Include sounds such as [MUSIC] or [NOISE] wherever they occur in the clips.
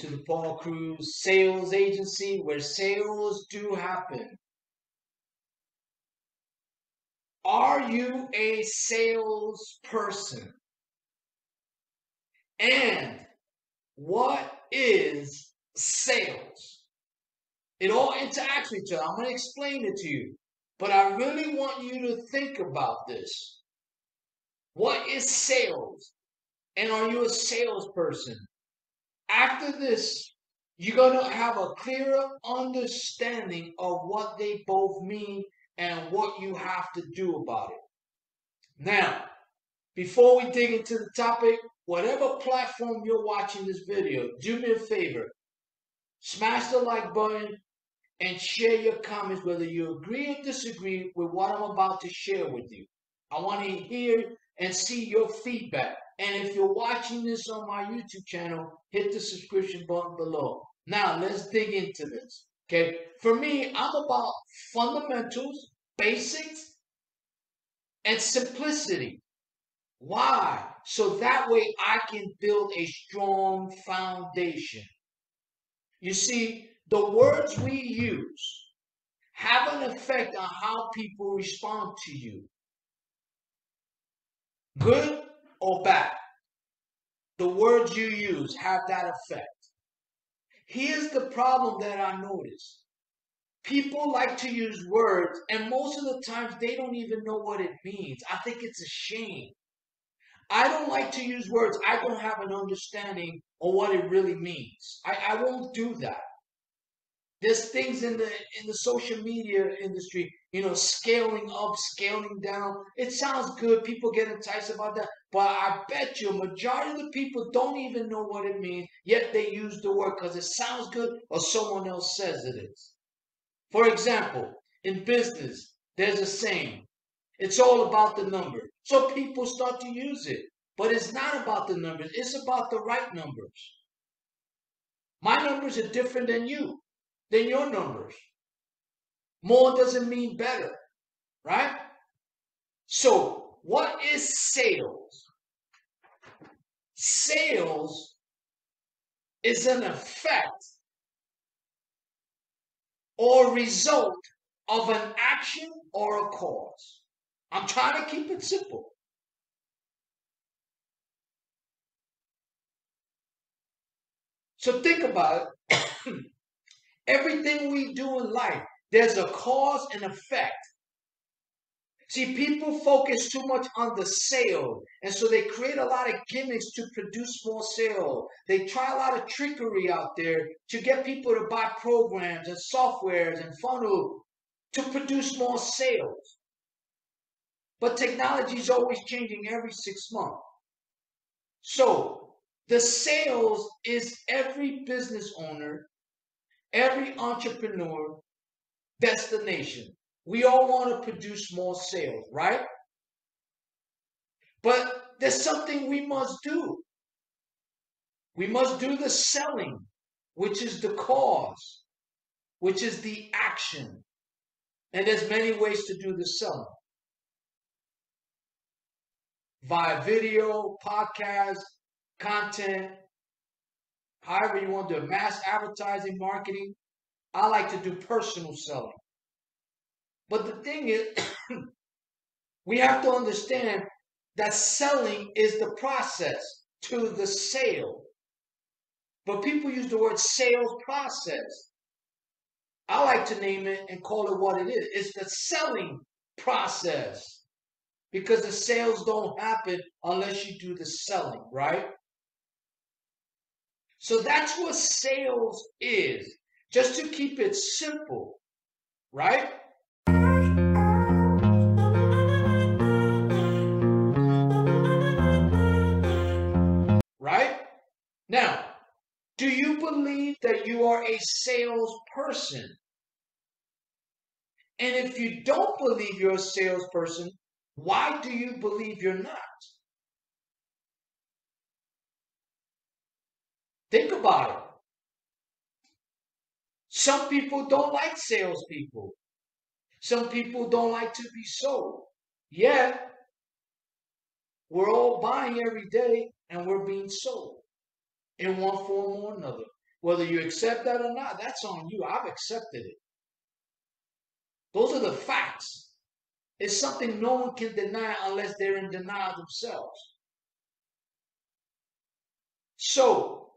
to the Paul Cruz Sales Agency where sales do happen. Are you a salesperson? And what is sales? It all interacts with each other. I'm going to explain it to you. But I really want you to think about this. What is sales? And are you a salesperson? After this, you're going to have a clearer understanding of what they both mean and what you have to do about it. Now, before we dig into the topic, whatever platform you're watching this video, do me a favor. Smash the like button and share your comments whether you agree or disagree with what I'm about to share with you. I want to hear and see your feedback. And if you're watching this on my YouTube channel, hit the subscription button below. Now, let's dig into this. Okay, for me, I'm about fundamentals, basics, and simplicity. Why? So that way I can build a strong foundation. You see, the words we use have an effect on how people respond to you. Good or bad. The words you use have that effect. Here's the problem that I notice. People like to use words, and most of the times they don't even know what it means. I think it's a shame. I don't like to use words. I don't have an understanding of what it really means. I, I won't do that. There's things in the in the social media industry, you know, scaling up, scaling down. It sounds good. People get enticed about that. But I bet you a majority of the people don't even know what it means, yet they use the word because it sounds good or someone else says it is. For example, in business, there's a saying. It's all about the number. So people start to use it. But it's not about the numbers. It's about the right numbers. My numbers are different than you than your numbers. More doesn't mean better, right? So, what is sales? Sales is an effect or result of an action or a cause. I'm trying to keep it simple. So think about it. [COUGHS] Everything we do in life, there's a cause and effect. See, people focus too much on the sale, and so they create a lot of gimmicks to produce more sale. They try a lot of trickery out there to get people to buy programs and softwares and funnel to produce more sales. But technology is always changing every six months. So the sales is every business owner every entrepreneur destination. We all want to produce more sales, right? But there's something we must do. We must do the selling, which is the cause, which is the action. And there's many ways to do the selling. Via video, podcast, content, however you want to do mass advertising, marketing. I like to do personal selling. But the thing is, [COUGHS] we have to understand that selling is the process to the sale. But people use the word sales process. I like to name it and call it what it is. It's the selling process. Because the sales don't happen unless you do the selling, right? So that's what sales is, just to keep it simple, right? Right? Now, do you believe that you are a salesperson? And if you don't believe you're a salesperson, why do you believe you're not? Think about it. Some people don't like salespeople. Some people don't like to be sold. Yet, we're all buying every day and we're being sold in one form or another. Whether you accept that or not, that's on you. I've accepted it. Those are the facts. It's something no one can deny unless they're in denial themselves. So,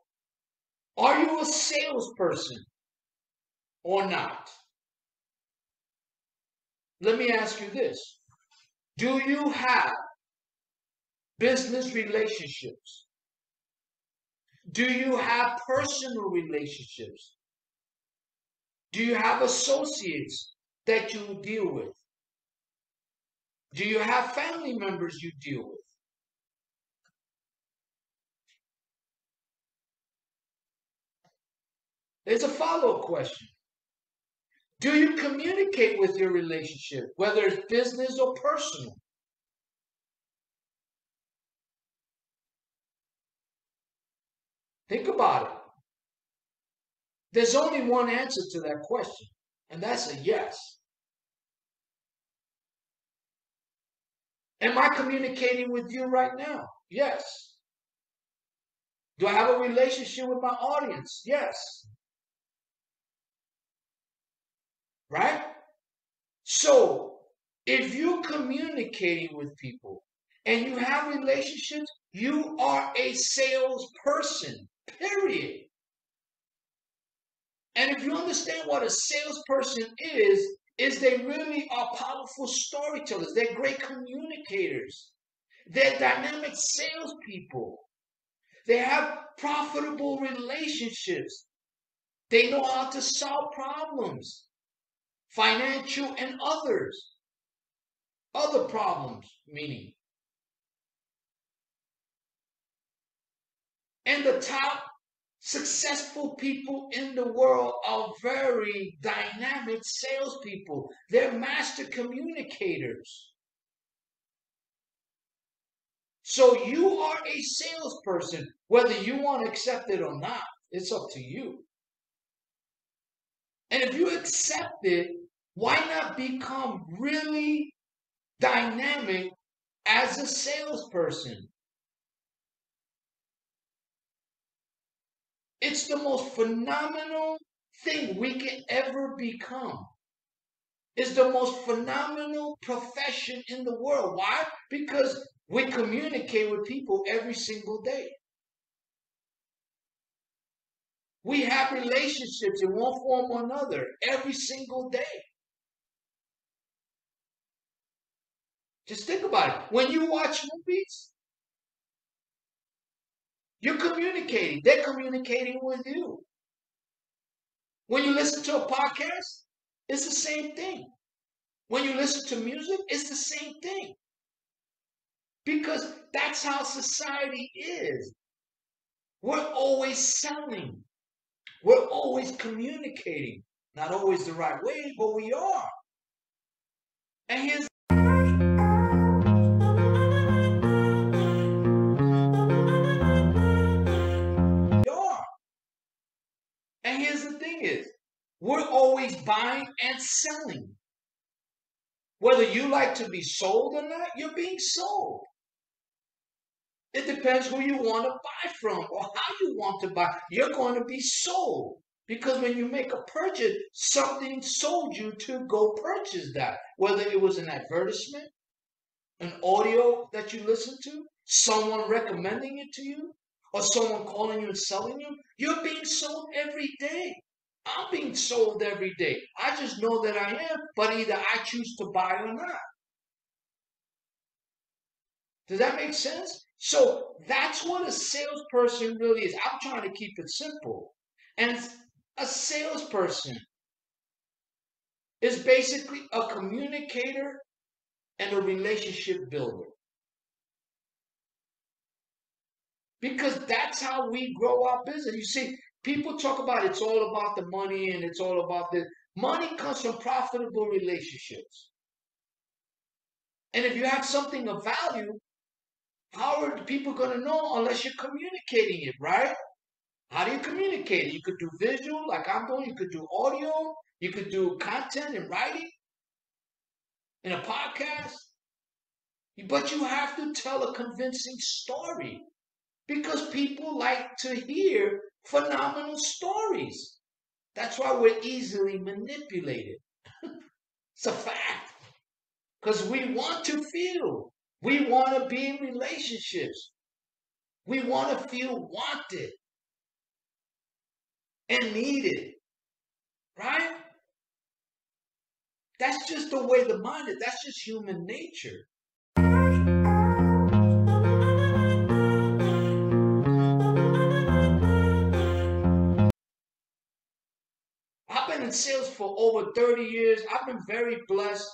are you a salesperson or not? Let me ask you this Do you have business relationships? Do you have personal relationships? Do you have associates that you deal with? Do you have family members you deal with? There's a follow up question. Do you communicate with your relationship, whether it's business or personal? Think about it. There's only one answer to that question, and that's a yes. Am I communicating with you right now? Yes. Do I have a relationship with my audience? Yes. Right? So, if you're communicating with people and you have relationships, you are a salesperson, period. And if you understand what a salesperson is, is they really are powerful storytellers. They're great communicators. They're dynamic salespeople. They have profitable relationships. They know how to solve problems financial and others. Other problems, meaning. And the top successful people in the world are very dynamic salespeople. They're master communicators. So you are a salesperson, whether you want to accept it or not. It's up to you. And if you accept it, why not become really dynamic as a salesperson? It's the most phenomenal thing we can ever become. It's the most phenomenal profession in the world. Why? Because we communicate with people every single day. We have relationships in one form or another every single day. Just think about it. When you watch movies, you're communicating. They're communicating with you. When you listen to a podcast, it's the same thing. When you listen to music, it's the same thing. Because that's how society is. We're always selling. We're always communicating. Not always the right way, but we are. And here's is, we're always buying and selling. Whether you like to be sold or not, you're being sold. It depends who you want to buy from or how you want to buy. You're going to be sold. Because when you make a purchase, something sold you to go purchase that. Whether it was an advertisement, an audio that you listen to, someone recommending it to you, or someone calling you and selling you, you're being sold every day. I'm being sold every day. I just know that I am, but either I choose to buy or not. Does that make sense? So that's what a salesperson really is. I'm trying to keep it simple. And a salesperson is basically a communicator and a relationship builder. because that's how we grow our business. You see, people talk about it's all about the money and it's all about the money comes from profitable relationships. And if you have something of value, how are people going to know unless you're communicating it, right? How do you communicate it? You could do visual, like I'm doing. You could do audio. You could do content and writing in a podcast. But you have to tell a convincing story because people like to hear phenomenal stories. That's why we're easily manipulated. [LAUGHS] it's a fact. Because we want to feel. We want to be in relationships. We want to feel wanted and needed. Right? That's just the way the mind is. That's just human nature. Sales for over 30 years. I've been very blessed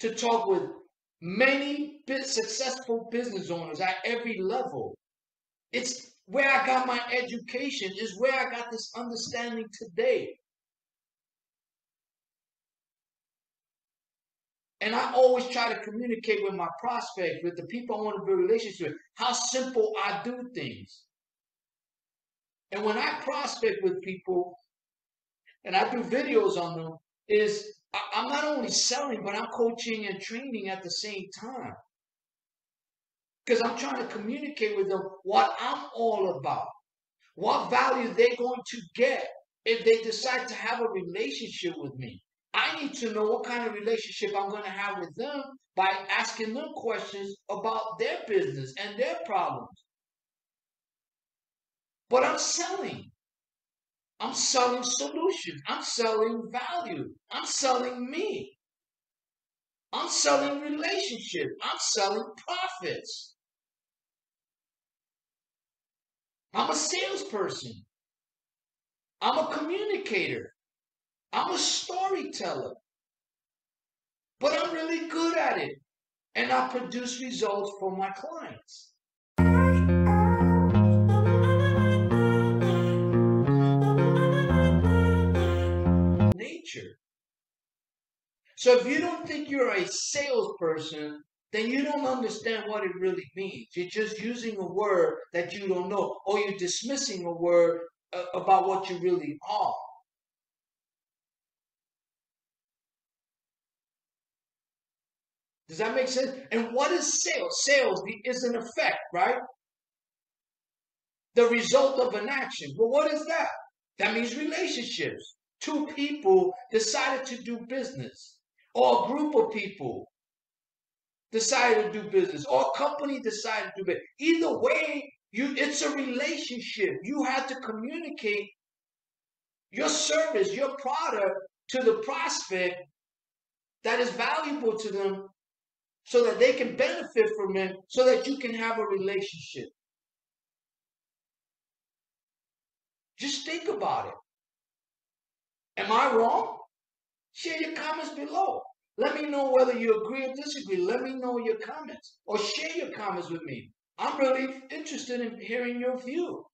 to talk with many successful business owners at every level. It's where I got my education, is where I got this understanding today. And I always try to communicate with my prospects, with the people I want to build relationships with, how simple I do things. And when I prospect with people and I do videos on them, is I'm not only selling, but I'm coaching and training at the same time. Because I'm trying to communicate with them what I'm all about, what value they're going to get if they decide to have a relationship with me. I need to know what kind of relationship I'm going to have with them by asking them questions about their business and their problems. But I'm selling. I'm selling solutions. I'm selling value. I'm selling me. I'm selling relationship. I'm selling profits. I'm a salesperson. I'm a communicator. I'm a storyteller. But I'm really good at it. And I produce results for my clients. Nature. So if you don't think you're a salesperson, then you don't understand what it really means. You're just using a word that you don't know, or you're dismissing a word uh, about what you really are. Does that make sense? And what is sales? Sales is an effect, right? The result of an action. Well, what is that? That means relationships. Two people decided to do business, or a group of people decided to do business, or a company decided to do business. Either way, you it's a relationship. You have to communicate your service, your product to the prospect that is valuable to them so that they can benefit from it, so that you can have a relationship. Just think about it. Am I wrong? Share your comments below. Let me know whether you agree or disagree. Let me know your comments or share your comments with me. I'm really interested in hearing your view.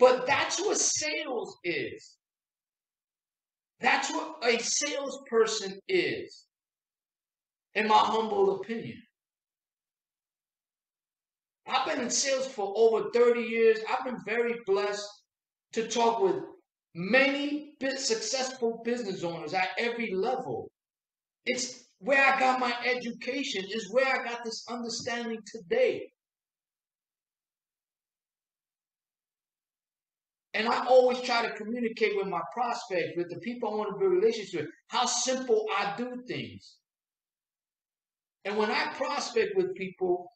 But that's what sales is. That's what a salesperson is, in my humble opinion. I've been in sales for over 30 years. I've been very blessed to talk with many successful business owners at every level. It's where I got my education, is where I got this understanding today. And I always try to communicate with my prospects, with the people I want to build relationships with, how simple I do things. And when I prospect with people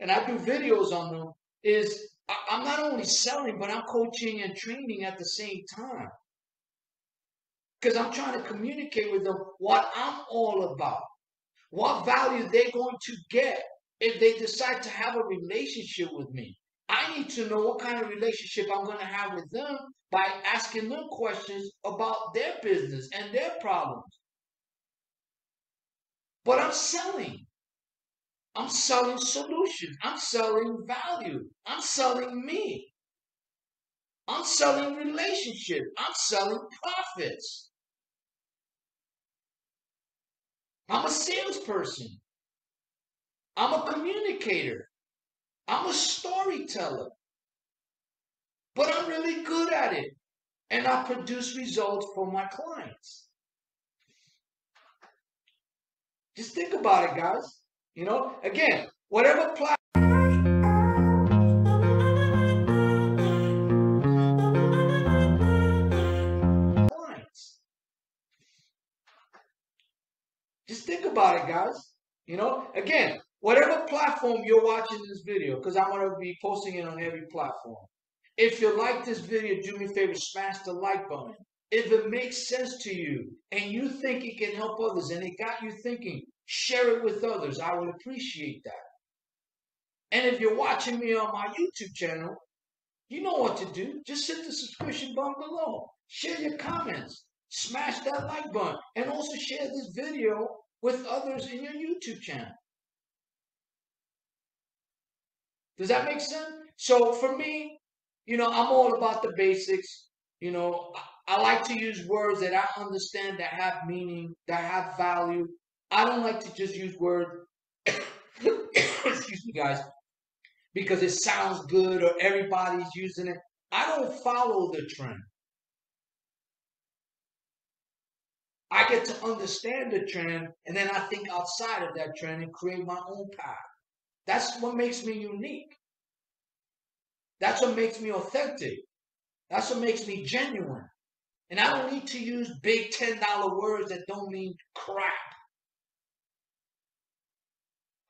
and I do videos on them, is I'm not only selling, but I'm coaching and training at the same time. Because I'm trying to communicate with them what I'm all about, what value they're going to get if they decide to have a relationship with me. I need to know what kind of relationship I'm going to have with them by asking them questions about their business and their problems. But I'm selling. I'm selling solutions. I'm selling value. I'm selling me. I'm selling relationship. I'm selling profits. I'm a salesperson. I'm a communicator. I'm a storyteller, but I'm really good at it. And I produce results for my clients. Just think about it, guys. You know, again, whatever platform. Just think about it, guys. You know, again, whatever platform you're watching this video, because I'm going to be posting it on every platform. If you like this video, do me a favor, smash the like button. If it makes sense to you and you think it can help others and it got you thinking, share it with others. I would appreciate that. And if you're watching me on my YouTube channel, you know what to do. Just hit the subscription button below. Share your comments. Smash that like button. And also share this video with others in your YouTube channel. Does that make sense? So for me, you know, I'm all about the basics. You know, I like to use words that I understand that have meaning, that have value. I don't like to just use words, [COUGHS] excuse me, guys, because it sounds good or everybody's using it. I don't follow the trend. I get to understand the trend and then I think outside of that trend and create my own path. That's what makes me unique. That's what makes me authentic. That's what makes me genuine. And I don't need to use big $10 words that don't mean crap.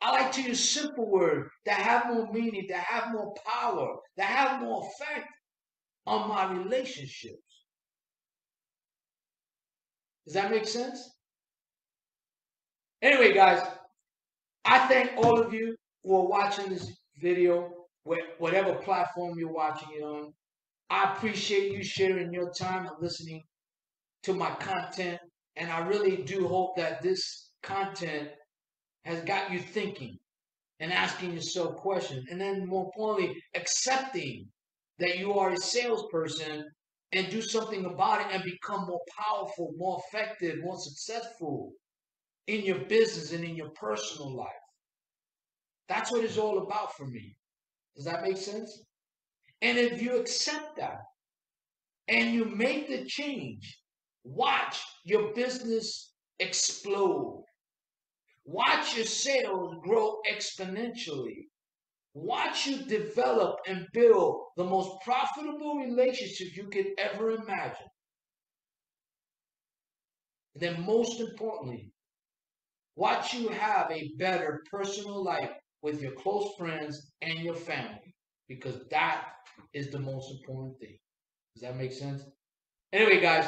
I like to use simple words that have more meaning, that have more power, that have more effect on my relationships. Does that make sense? Anyway, guys, I thank all of you who are watching this video, whatever platform you're watching it on. I appreciate you sharing your time and listening to my content. And I really do hope that this content has got you thinking and asking yourself questions. And then, more importantly, accepting that you are a salesperson and do something about it and become more powerful, more effective, more successful in your business and in your personal life. That's what it's all about for me. Does that make sense? And if you accept that and you make the change, watch your business explode. Watch your sales grow exponentially. Watch you develop and build the most profitable relationship you could ever imagine. And then, most importantly, watch you have a better personal life with your close friends and your family because that is the most important thing. Does that make sense? Anyway, guys,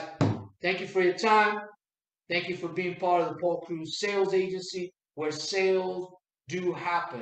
thank you for your time. Thank you for being part of the Paul Cruz Sales Agency where sales do happen.